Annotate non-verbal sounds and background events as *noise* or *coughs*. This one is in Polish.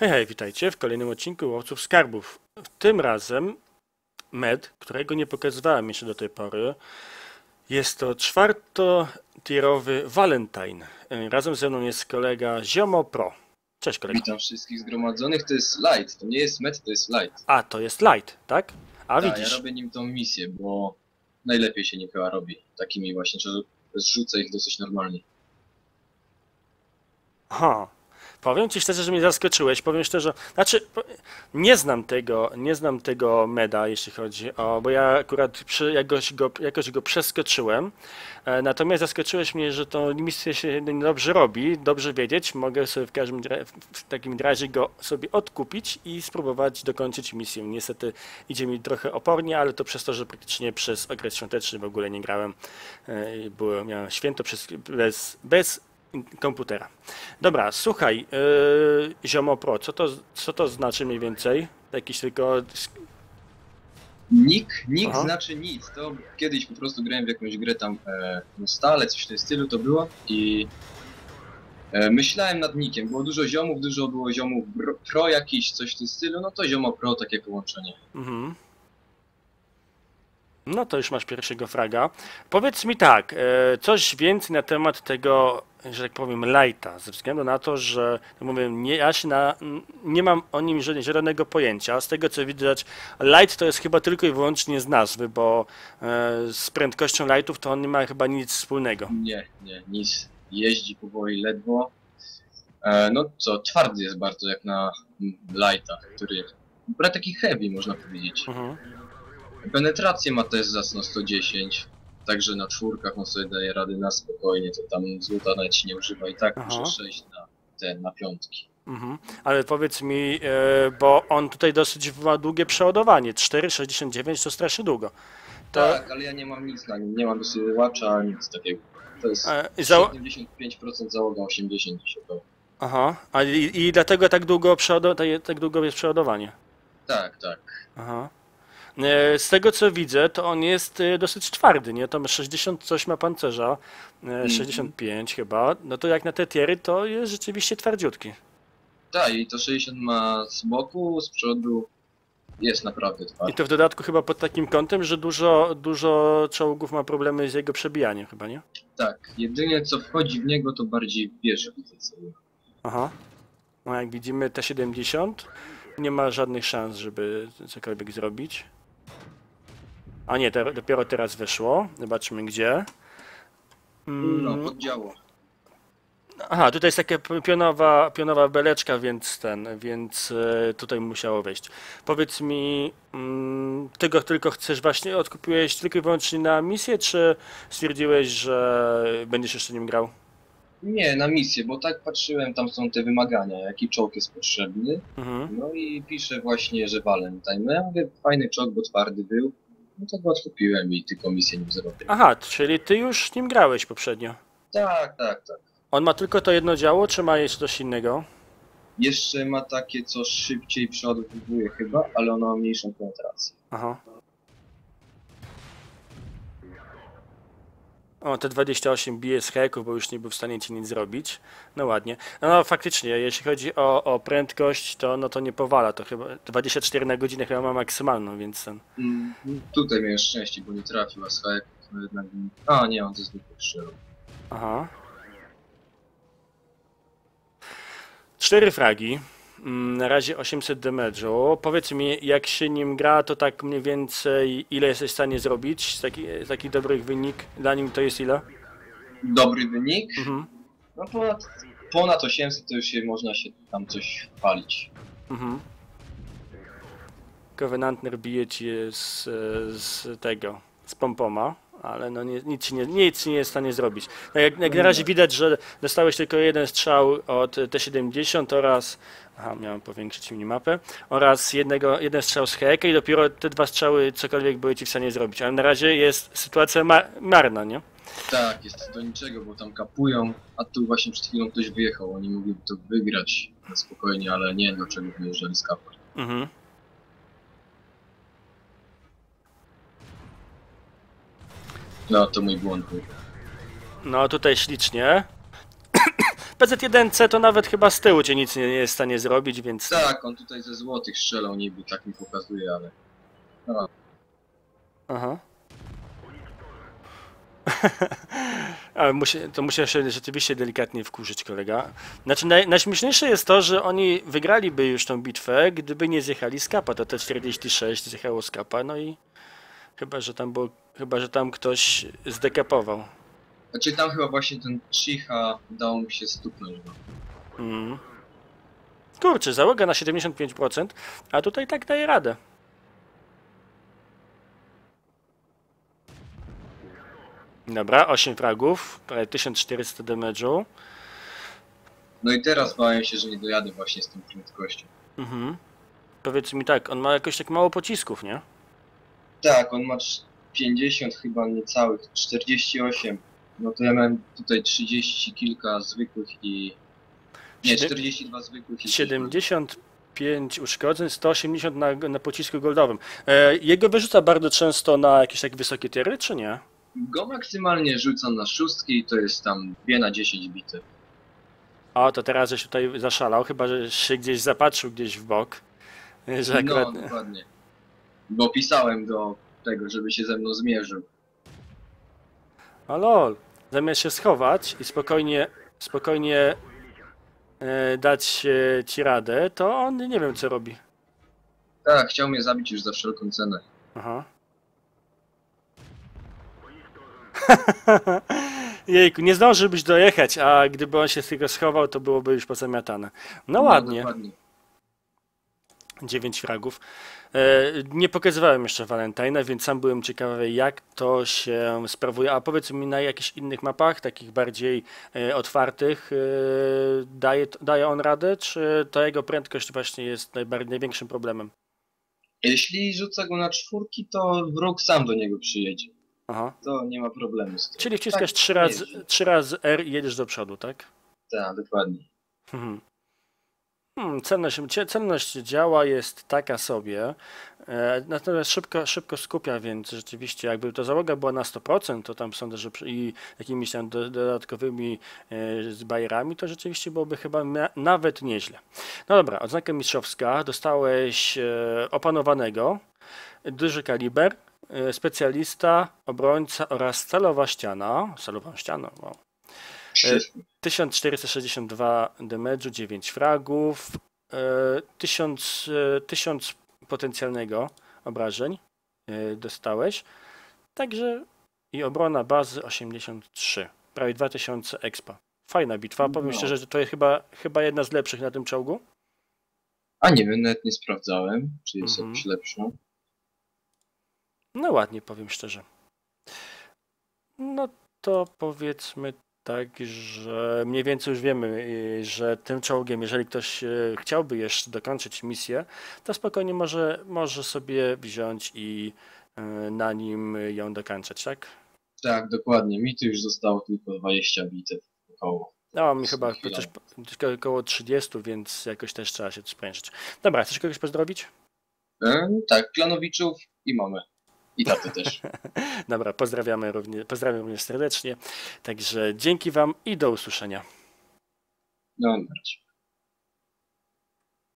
Hej, hej, witajcie w kolejnym odcinku Łowców Skarbów. Tym razem med, którego nie pokazywałem jeszcze do tej pory, jest to czwartotierowy Valentine. Razem ze mną jest kolega Ziomo Pro. Cześć kolego. Witam wszystkich zgromadzonych, to jest light, to nie jest met, to jest light. A, to jest light, tak? A Tak, widzisz. ja robię nim tą misję, bo najlepiej się nie chyba robi. Takimi właśnie, że zrzucę ich dosyć normalnie. Aha. Powiem ci szczerze, że mnie zaskoczyłeś. Powiem szczerze, znaczy nie znam tego, nie znam tego meda, jeśli chodzi o, bo ja akurat przy, jakoś, go, jakoś go przeskoczyłem. E, natomiast zaskoczyłeś mnie, że tą misję się dobrze robi, dobrze wiedzieć. Mogę sobie w każdym w takim razie go sobie odkupić i spróbować dokończyć misję. Niestety idzie mi trochę opornie, ale to przez to, że praktycznie przez okres świąteczny w ogóle nie grałem. E, Było, miałem święto przez, bez, bez komputera. Dobra, słuchaj, yy, Ziomo Pro, co to, co to znaczy mniej więcej? Jakiś tylko... Nick Aha. znaczy nic, to kiedyś po prostu grałem w jakąś grę tam e, no stale, coś w tym stylu to było i e, myślałem nad nickiem, było dużo ziomów, dużo było ziomów bro, pro jakiś, coś w tym stylu, no to ziomo pro, takie połączenie. Mhm. No to już masz pierwszego fraga. Powiedz mi tak, e, coś więcej na temat tego, że tak powiem, lighta, ze względu na to, że no mówię, nie, ja się na, nie mam o nim żadne- żadnego pojęcia. Z tego co widać, light to jest chyba tylko i wyłącznie z nazwy, bo e, z prędkością lightów to on nie ma chyba nic wspólnego. Nie, nie, nic. Jeździ powoli ledwo. E, no co, twardy jest bardzo jak na lighta, który... Brat taki heavy można powiedzieć. Mhm. Penetrację ma też zacno 110. Także na czwórkach on sobie daje rady na spokojnie, to tam złota nawet się nie używa i tak Aha. może 6 na te, na piątki. Mhm. Ale powiedz mi, e, bo on tutaj dosyć ma długie przeładowanie. 4,69 to strasznie długo. To, Tak, ale ja nie mam nic na nim, nie mam dosyłacza, nic takiego. To jest i za, 75% załoga, 80% się to. aha, a i, i dlatego tak długo, przeładow, tak długo jest przeładowanie. Tak, tak. Aha. E, Z tego co widzę, to on jest e, dosyć twardy, nie? Tam 60 coś ma pancerza, e, 65 chyba. No to jak na te tiery, to jest rzeczywiście twardziutki. Tak, i to 60 ma z boku, z przodu. Jest naprawdę I twardy. to w dodatku chyba pod takim kątem, że dużo, dużo czołgów ma problemy z jego przebijaniem chyba, nie? Tak, jedynie co wchodzi w niego to bardziej wieże. Aha. No jak widzimy T70 nie ma żadnych szans, żeby cokolwiek zrobić. A nie, te, dopiero teraz weszło. Zobaczmy gdzie. Mm, No, poddziało. Aha, tutaj jest taka pionowa, pionowa beleczka, więc ten, więc e, tutaj musiało wejść. Powiedz mi, mm, tego tylko chcesz właśnie, odkupiłeś tylko i wyłącznie na misję, czy stwierdziłeś, że będziesz jeszcze nim grał? Nie, na misję, bo tak patrzyłem, tam są te wymagania, jaki czołg jest potrzebny. Mhm. No i pisze właśnie, że Valentine. No ja mówię, fajny czołg, bo twardy był. No to go odkupiłem i tylko misję nim zrobię. Aha, czyli ty już nim grałeś poprzednio. Tak, tak, tak. On ma tylko to jedno działo, czy ma jeszcze coś innego? Jeszcze ma takie, co szybciej przeładowuje chyba, ale ono ma mniejszą penetrację. Aha. O, te 28 bije z heku, bo już nie był w stanie ci nic zrobić. No ładnie. No, no faktycznie, jeśli chodzi o, o prędkość, to no to nie powala. To chyba 24 na godzinę chyba ma maksymalną, więc ten. Mm, tutaj miałem szczęście, bo nie trafił, a Swag to jednak... A, nie, on to zwykły strzelał. Aha. Cztery fragi. Mm, Na razie 800 damage'u. Powiedz mi, jak się nim gra, to tak mniej więcej ile jesteś w stanie zrobić? Taki, taki dobry wynik dla nim to jest ile? Dobry wynik. Mhm. No ponad, ponad 800 to już się można się tam coś palić. Mhm. Covenantner bije ci z, z tego, z pompoma, ale no nie, nic, nie, nic nie jest w stanie zrobić. No jak, jak na razie widać, że dostałeś tylko jeden strzał od T70 oraz, aha, miałem powiększyć minimapę, oraz jednego, jeden strzał z heka i dopiero te dwa strzały cokolwiek były ci w stanie zrobić, ale na razie jest sytuacja ma, marna, nie? Tak, jest do niczego, bo tam kapują, a tu właśnie przed chwilą ktoś wyjechał. Oni mogliby to wygrać na spokojnie, ale nie, dlaczego wyjeżdżali z kapar. Mhm. No, to mój błąd był. No tutaj ślicznie. *coughs* PZ1C to nawet chyba z tyłu cię nic nie, nie jest w stanie zrobić, więc... Tak, on tutaj ze złotych strzelał niby, tak mi pokazuje, ale... Aha. *laughs* Ale musi, to musiał się rzeczywiście delikatnie wkurzyć kolega. Znaczy naj, najśmieszniejsze jest to, że oni wygraliby już tą bitwę, gdyby nie zjechali z kapa. To T46 zjechało z kapa, no i chyba, że tam było, chyba, że tam ktoś zdekapował. Znaczy tam chyba właśnie ten Chicha udało mu się stuknąć. Mm. Kurczę, załoga na 75%, a tutaj tak daje radę. Dobra, 8 fragów, prawie 1400 damage'u. no i teraz bałem się, że nie dojadę właśnie z tą prędkością. Mhm. Powiedz mi tak, on ma jakoś tak mało pocisków, nie? Tak, on ma trz- 50 chyba niecałych, 48. No to ja miałem tutaj 30 kilka zwykłych i... Nie, Siedem- 42 zwykłych i... 75 uszkodzeń, 180 na, na pocisku goldowym. E, jego wyrzuca bardzo często na jakieś tak wysokie tiery, czy nie? Go maksymalnie rzucam na szóstki i to jest tam 2 na 10 bitew. O, to teraz żeś tutaj zaszalał, chyba że się gdzieś zapatrzył gdzieś w bok. Że akurat... No, dokładnie. Bo pisałem do tego, żeby się ze mną zmierzył. O lol, zamiast się schować i spokojnie, spokojnie e, dać e, ci radę, to on nie wiem co robi. Tak, chciał mnie zabić już za wszelką cenę. Aha. *laughs* Jejku, nie zdążyłbyś dojechać, a gdyby on się z tego schował, to byłoby już pozamiatane. No ładnie, dokładnie. 9 fragów. E, nie pokazywałem jeszcze Valentina, więc sam byłem ciekawy, jak to się sprawuje. A powiedz mi, na jakichś innych mapach, takich bardziej e, otwartych, e, daje, daje on radę, czy ta jego prędkość właśnie jest najbardziej, największym problemem? Jeśli rzucę go na czwórki, to wróg sam do niego przyjedzie. Aha. To nie ma problemu z tym. Czyli wciskasz Tak, trzy razy, trzy razy R i jedziesz do przodu, tak? Tak, dokładnie. Mhm. Hmm, celność działa jest taka sobie, e, natomiast szybko, szybko skupia, więc rzeczywiście jakby ta załoga była na 100%, to tam sądzę, że i jakimiś tam do, dodatkowymi e, z bajerami, to rzeczywiście byłoby chyba na, nawet nieźle. No dobra, odznaka mistrzowska, dostałeś e, opanowanego, duży kaliber, specjalista, obrońca oraz stalowa ściana, stalową ścianą, wow. Wszystko. 1462 damage'u, 9 fragów, e, 1000, e, 1000 potencjalnego obrażeń e, dostałeś. Także i obrona bazy 83, prawie 2000 expa. Fajna bitwa, powiem No. szczerze, że to jest chyba, chyba jedna z lepszych na tym czołgu. A nie wiem, nawet nie sprawdzałem, czy jest Mhm. jakaś lepsza. No ładnie, powiem szczerze. No to powiedzmy tak, że mniej więcej już wiemy, y, że tym czołgiem, jeżeli ktoś y, chciałby jeszcze dokończyć misję, to spokojnie może, może sobie wziąć i y, na nim ją dokończać, tak? Tak, dokładnie. Mi tu już zostało tylko 20 bitew około. No, mi chyba coś około 30, więc jakoś też trzeba się tu sprężyć. Dobra, chcesz kogoś pozdrowić? E, tak, klanowiczów i mamy. I taty też. *laughs* Dobra, pozdrawiamy również, pozdrawiam również serdecznie. Także dzięki Wam i do usłyszenia. No, na razie.